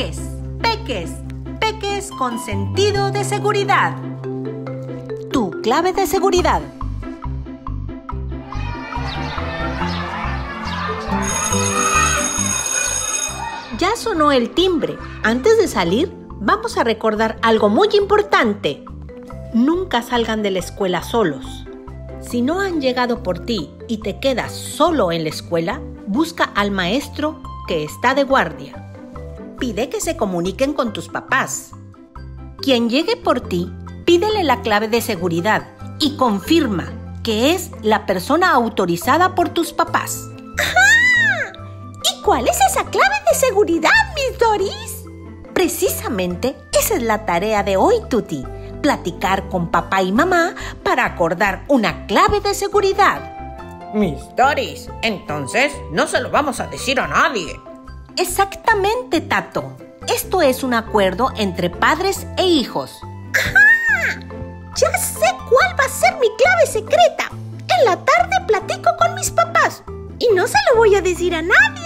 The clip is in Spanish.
Peques, peques, peques con sentido de seguridad. Tu clave de seguridad. Ya sonó el timbre. Antes de salir, vamos a recordar algo muy importante. Nunca salgan de la escuela solos. Si no han llegado por ti y te quedas solo en la escuela, busca al maestro que está de guardia. Pide que se comuniquen con tus papás. Quien llegue por ti, pídele la clave de seguridad y confirma que es la persona autorizada por tus papás. ¿Y cuál es esa clave de seguridad, Miss Doris? Precisamente esa es la tarea de hoy, Tuti. Platicar con papá y mamá para acordar una clave de seguridad. Miss Doris, entonces no se lo vamos a decir a nadie. Exactamente, Tato. Esto es un acuerdo entre padres e hijos. Ya sé cuál va a ser mi clave secreta. En la tarde platico con mis papás y no se lo voy a decir a nadie.